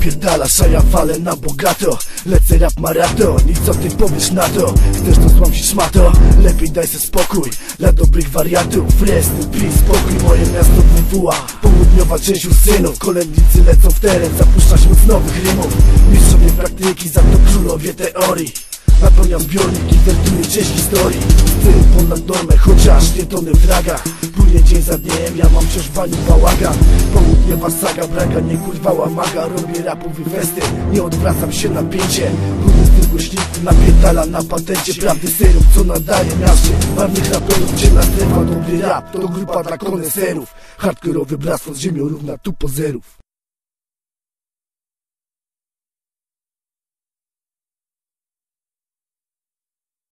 Napierdalasz, a ja walę na bogato. Lecę rap maraton i co ty powiesz na to? Chcesz to się szmato? Lepiej daj se spokój. Dla dobrych wariatów Rest in peace, spokój. Moje miasto WWA Południowa część synów Kolędnicy lecą w teren Zapuszczać moc nowych rymów. Mistrzowie praktyki, za to królowie teorii Napełniam zbiornik i wertuję część historii Styl ponad normę, chociaż nie tonę w dragach. Płynie dzień za dniem, ja mam wciąż w baniu bałagan Południowa saga, braga, nie kurwała maga. Robię rapowy festyn, nie odwracam się na pięcie. Brudy z tym głośniku napierdala na patencie. Prawdy serów, co nadaje miaście. Marnych raperów, gdzie następna dobry rap. To grupa dla koneserów Hardkorowy bractwo z ziemią równa tu pozerów